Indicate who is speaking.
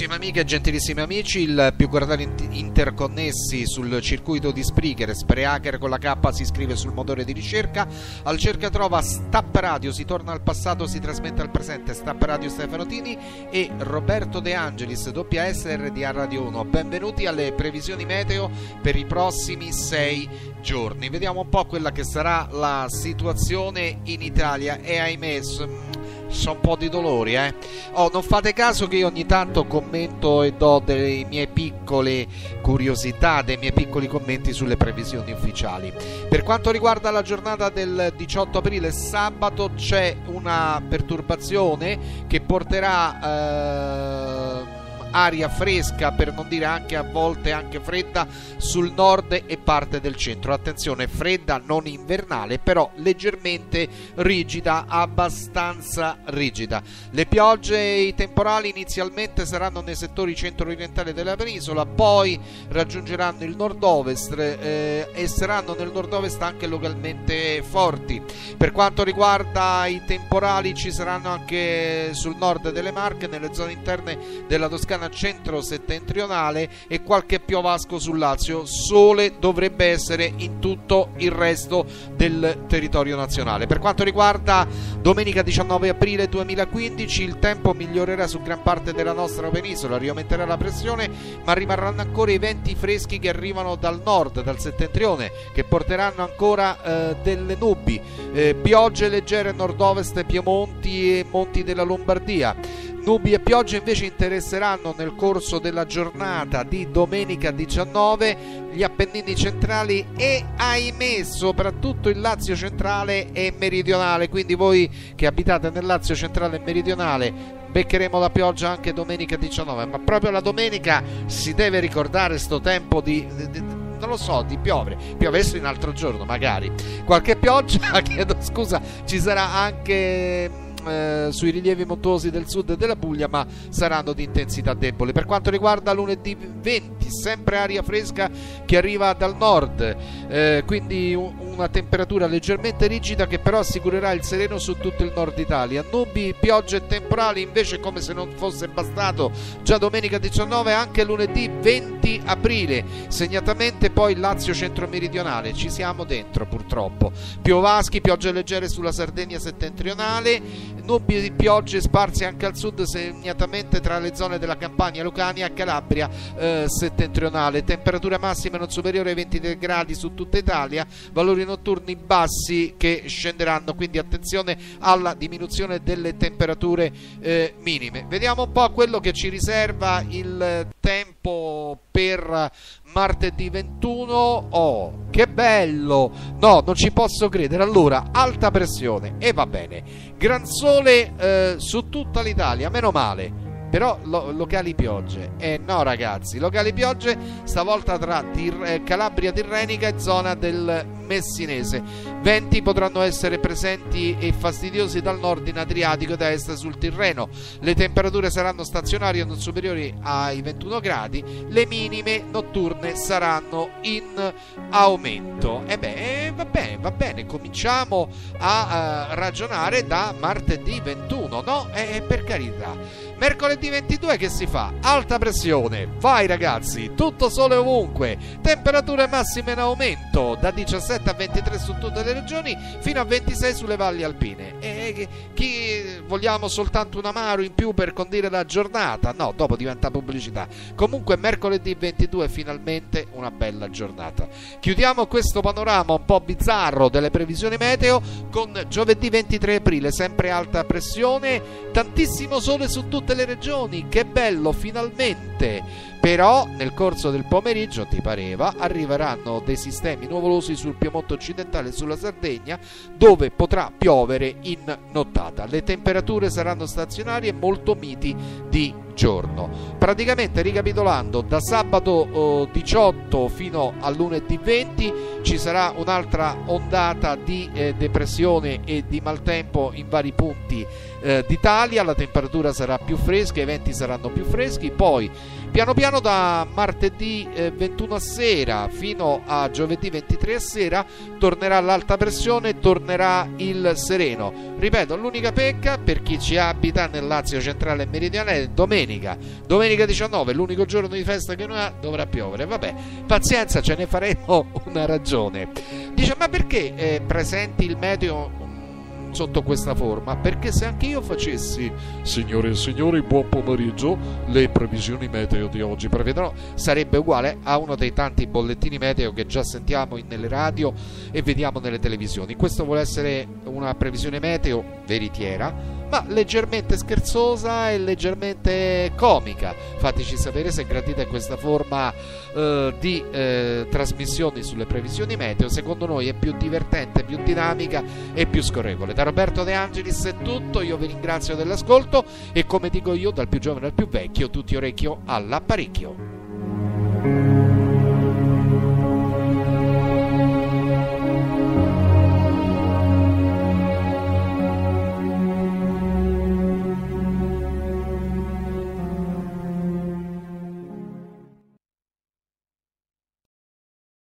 Speaker 1: Gentilissime amiche e gentilissimi amici, il più guardati interconnessi sul circuito di Spreaker, Spreaker con la K si iscrive sul motore di ricerca, al cerca trova Stap Radio, si torna al passato, si trasmette al presente, Stap Radio Stefano Tini e Roberto De Angelis, doppia SRDA Radio 1. Benvenuti alle previsioni meteo per i prossimi sei giorni. Vediamo un po' quella che sarà la situazione in Italia e ahimè so un po' di dolori, eh. Oh, non fate caso che io ogni tanto commento e do delle mie piccole curiosità, dei miei piccoli commenti sulle previsioni ufficiali. Per quanto riguarda la giornata del 18 aprile, sabato, c'è una perturbazione che porterà... Eh, aria fresca per non dire anche a volte anche fredda sul nord e parte del centro. Attenzione fredda non invernale però leggermente rigida abbastanza rigida. Le piogge e i temporali inizialmente saranno nei settori centro-orientali della penisola poi raggiungeranno il nord-ovest eh, e saranno nel nord-ovest anche localmente forti. Per quanto riguarda i temporali ci saranno anche sul nord delle Marche nelle zone interne della Toscana Toscana centro-settentrionale e qualche piovasco sul Lazio. Sole dovrebbe essere in tutto il resto del territorio nazionale. Per quanto riguarda domenica 19 aprile 2015, il tempo migliorerà su gran parte della nostra penisola, riaumenterà la pressione, ma rimarranno ancora i venti freschi che arrivano dal nord, dal settentrione, che porteranno ancora eh, delle nubi, eh, piogge leggere nord-ovest, Piemonti e monti della Lombardia. Nubi e piogge invece interesseranno nel corso della giornata di domenica 19 gli Appennini centrali e ahimè soprattutto il Lazio centrale e meridionale, quindi voi che abitate nel Lazio centrale e meridionale beccheremo la pioggia anche domenica 19, ma proprio la domenica si deve ricordare sto tempo di, di non lo so, di piovere. Piovesse un altro giorno, magari. Qualche pioggia, chiedo scusa, ci sarà anche eh, sui rilievi montuosi del sud della Puglia, ma saranno di intensità debole. Per quanto riguarda lunedì 20, sempre aria fresca che arriva dal nord, eh, quindi una temperatura leggermente rigida che però assicurerà il sereno su tutto il nord Italia. Nubi, piogge e temporali invece come se non fosse bastato già domenica 19 anche lunedì 20 aprile, segnatamente poi Lazio centro-meridionale, ci siamo dentro purtroppo. Piovaschi, piogge leggere sulla Sardegna settentrionale, nubi di piogge sparse anche al sud, segnatamente tra le zone della Campania, Lucania e Calabria eh, settentrionale. Temperature massime non superiori ai 23 gradi su tutta Italia, valori notturni bassi che scenderanno, quindi attenzione alla diminuzione delle temperature eh, minime. Vediamo un po' quello che ci riserva il tempo per martedì 21 oh che bello! No non ci posso credere. Allora alta pressione e va bene. Gran sole eh, su tutta l'Italia meno male però lo, locali piogge. Eh no ragazzi locali piogge stavolta tra Tir- eh, Calabria Tirrenica e zona del Messinese. Venti potranno essere presenti e fastidiosi dal nord in Adriatico e da est sul Tirreno. Le temperature saranno stazionarie non superiori ai 21 gradi. Le minime notturne saranno in aumento. E beh eh, va bene va bene. Cominciamo a uh, ragionare da martedì 21 no? Eh, per carità Mercoledì 22 che si fa? Alta pressione, vai ragazzi, tutto sole ovunque, temperature massime in aumento da 17 a 23 su tutte le regioni fino a 26 sulle valli alpine. E chi vogliamo soltanto un amaro in più per condire la giornata? No, dopo diventa pubblicità. Comunque mercoledì 22 finalmente una bella giornata. Chiudiamo questo panorama un po' bizzarro delle previsioni meteo con giovedì 23 aprile, sempre alta pressione, tantissimo sole su tutte tutte le regioni, che bello, finalmente! Però nel corso del pomeriggio, ti pareva, arriveranno dei sistemi nuvolosi sul Piemonte occidentale e sulla Sardegna, dove potrà piovere in nottata. Le temperature saranno stazionarie e molto miti di giorno. Praticamente ricapitolando, da sabato oh, 18 fino a lunedì 20 ci sarà un'altra ondata di eh, depressione e di maltempo in vari punti eh, d'Italia, la temperatura sarà più fresca, i venti saranno più freschi, poi piano piano da martedì eh, 21 a sera fino a giovedì 23 a sera tornerà l'alta pressione, tornerà il sereno. Ripeto, l'unica pecca per chi ci abita nel Lazio centrale e meridionale è domenica. Domenica 19, l'unico giorno di festa che noi ha, dovrà piovere. Vabbè, pazienza, ce ne faremo una ragione. Dice, ma perché eh, presenti il meteo sotto questa forma perché se anche io facessi signore e signori buon pomeriggio le previsioni meteo di oggi prevedono sarebbe uguale a uno dei tanti bollettini meteo che già sentiamo nelle radio e vediamo nelle televisioni questo vuole essere una previsione meteo veritiera ma leggermente scherzosa e leggermente comica. Fateci sapere se gradite questa forma eh, di eh, trasmissioni sulle previsioni meteo. Secondo noi è più divertente, più dinamica e più scorrevole. Da Roberto De Angelis è tutto. Io vi ringrazio dell'ascolto e come dico io, dal più giovane al più vecchio, tutti orecchio all'apparecchio.